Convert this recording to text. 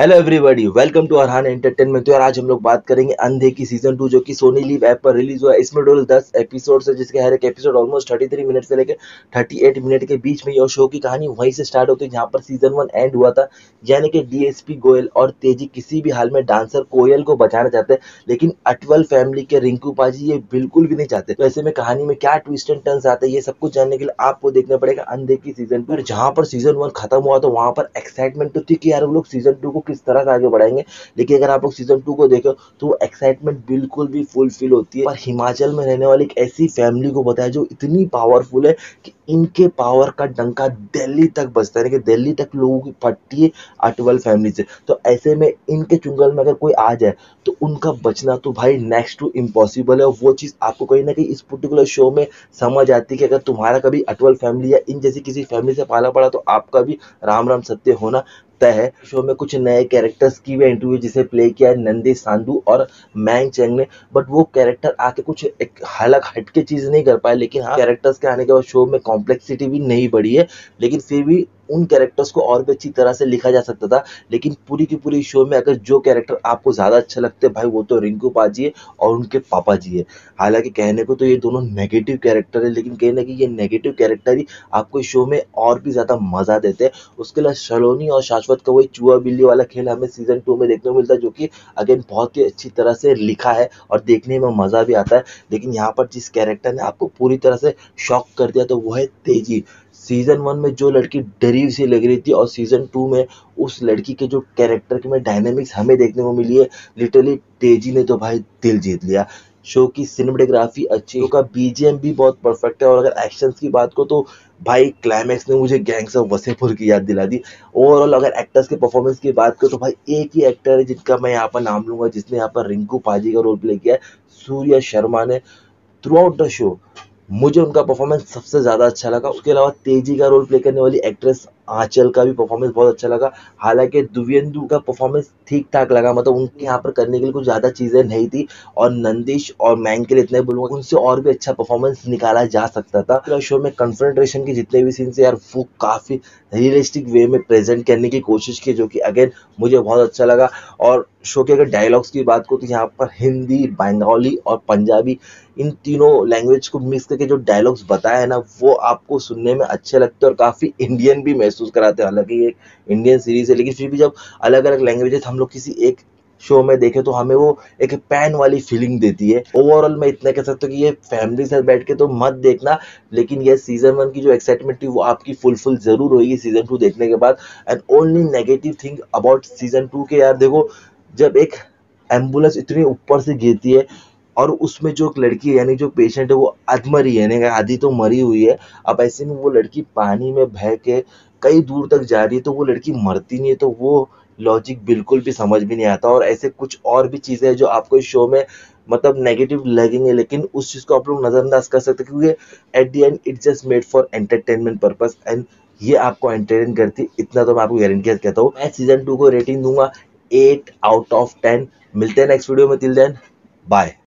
Hello everybody welcome to Arhan entertainment तो यार, आज हम लोग बात करेंगे अंधे की सीज़न टू जो कि सोनी लीव ऐप पर रिलीज़ हुआ है। इसमें टोटल दस एपिसोड है, जिसके हर एक episode almost thirty three minute से लेकर थर्टी एट मिनट के बीच में यह शो की कहानी वहीं से स्टार्ट होती है, जहाँ पर सीज़न वन एंड हुआ था। यानी कि डीएसपी गोयल और तेज़ी किसी भी हाल में डांसर कोयल को बचाना चाहते हैं, लेकिन अटवल फैमिली के रिंकू पाजी ये बिल्कुल भी नहीं चाहते। तो ऐसे में कहानी में क्या ट्विस्ट एंड टर्न्स आते हैं, ये सब कुछ जानने के लिए आपको देखना पड़ेगा अंधे की सीज़न टू जहाँ पर सीज़न वन खत्म हुआ तो वहाँ पर एक्साइटमेंट तो थी कि यार, वो लोग सीज़न टू को किस तरह से आगे बढ़ाएँगे। लेकिन अगर आप लोग सीज़न टू को देखो तो एक्साइटमेंट बिल्कुल भी फुलफिल होती है। पर हिमाचल में रहने वाली एक ऐसी फैमिली को बताया जो इतनी पावरफुल है कि इनके पावर का डंका दिल्ली तक बजता है। कि दिल्ली तक लोगों की फटती है अटवल फैमिली से। तो ऐसे में इनके चुंगल में अगर कोई आ जाए तो उनका बचना तो भाई नेक्स्ट टू इम्पॉसिबल है। वो चीज़ आपको कहीं ना कहीं इस पर्टिकुलर शो में समझ आती है कि अगर तुम्हारा कभी अटवल फैमिली या इन जैसी किसी फैमिली से पाला पड़ा तो आपका भी राम राम सत्य होना तय है शो में कुछ नए कैरेक्टर्स की भी हुई, जिसे प्ले किया है नंदी सांधु और मैंग चेंग ने। बट वो कैरेक्टर आके कुछ एक हालक हटके चीज़ नहीं कर पाए, लेकिन हाँ कैरेक्टर्स के आने के बाद शो में कॉम्प्लेक्सिटी भी नहीं बढ़ी है। लेकिन फिर भी उन कैरेक्टर्स को और भी अच्छी तरह से लिखा जा सकता था, लेकिन पूरी की पूरी शो में अगर जो कैरेक्टर आपको ज़्यादा अच्छे लगते भाई वो तो रिंकू पाजी है और उनके पापा जी है। हालाँकि कहने को तो ये दोनों नेगेटिव कैरेक्टर है, लेकिन कहीं ना कहीं ये नेगेटिव कैरेक्टर ही आपको शो में और भी ज़्यादा मज़ा देते हैं। उसके अलावा सलोनी और शाश्वत का वही चूहा बिल्ली वाला खेल हमें सीज़न टू में देखने को मिलता है, जो कि अगेन बहुत ही अच्छी तरह से लिखा है और देखने में मज़ा भी आता है। लेकिन यहाँ पर जिस कैरेक्टर ने आपको पूरी तरह से शॉक कर दिया तो वो है तेज़ी। सीज़न वन में जो लड़की डरी सी लग रही थी और सीज़न टू में उस लड़की के जो कैरेक्टर के में डायनेमिक्स हमें देखने को मिली है। लिटरली तेज़ी ने तो भाई दिल जीत लिया। शो की सिनेमेटोग्राफी अच्छी का बीजीएम भी बहुत परफेक्ट है और अगर एक्शंस की बात को तो भाई क्लाइमैक्स ने मुझे गैंग्स ऑफ़ वसेपुर की याद दिला दी। ओवरऑल अगर एक्टर्स के परफॉर्मेंस की बात करो तो भाई एक ही एक्टर है जिनका मैं यहाँ पर नाम लूँगा, जिसने यहाँ पर रिंकू पाजी का रोल प्ले किया है। सूर्य शर्मा ने। थ्रू आउट द शो मुझे उनका परफॉर्मेंस सबसे ज़्यादा अच्छा लगा। उसके अलावा तेज़ी का रोल प्ले करने वाली एक्ट्रेस आंचल का भी परफॉर्मेंस बहुत अच्छा लगा। हालाँकि दुवेंदु का परफॉर्मेंस ठीक ठाक लगा मतलब उनके यहाँ पर करने के लिए कुछ ज़्यादा चीज़ें नहीं थी और नंदिश और मैंग के लिए इतने बोलूँगा उनसे और भी अच्छा परफॉर्मेंस निकाला जा सकता था। शो में कन्फ्रंट्रेशन के जितने भी सीन्स यार, वो काफ़ी रियलिस्टिक वे में प्रेजेंट करने की कोशिश की, जो कि अगेन मुझे बहुत अच्छा लगा। और शो के अगर डायलॉग्स की बात करूँ तो यहाँ पर हिंदी, बंगाली और पंजाबी, इन तीनों लैंग्वेज को मिक्स करके जो डायलॉग्स बताया है ना, वो आपको सुनने में अच्छे लगते हैं और काफ़ी इंडियन भी महसूस कराते हैं। हालाँकि ये इंडियन सीरीज़ है, लेकिन फिर भी जब अलग अलग लैंग्वेजेस हम लोग किसी एक शो में देखे तो हमें वो एक पैन वाली फीलिंग देती है। ओवरऑल मैं इतना कह सकता हूँ कि ये फैमिली साथ बैठ के तो मत देखना, लेकिन ये सीज़न वन की जो एक्साइटमेंट थी, वो आपकी फुलफिल ज़रूर होगी सीज़न टू देखने के बाद। And only negative thing about season two के यार, देखो, जब एक एंबुलेंस इतनी ऊपर से गिरती है, और उसमें जो एक लड़की यानी जो पेशेंट है, वो अधमरी है, यानी आधी तो मरी हुई है। अब ऐसे में वो लड़की पानी में बह के कई दूर तक जा रही है तो वो लड़की मरती नहीं है तो वो लॉजिक बिल्कुल भी समझ भी नहीं आता। और ऐसे कुछ और भी चीज़ें हैं जो आपको इस शो में मतलब नेगेटिव लगेंगे, लेकिन उस चीज़ को आप लोग नज़रअंदाज कर सकते क्योंकि at the end it's just made for entertainment purpose and ये आपको एंटरटेन करती, इतना तो मैं आपको गारंटी कहता हूँ। मैं सीज़न टू को रेटिंग दूँगा एट आउट ऑफ़ टेन मिलते हैं नेक्स्ट वीडियो में तिल देन बाय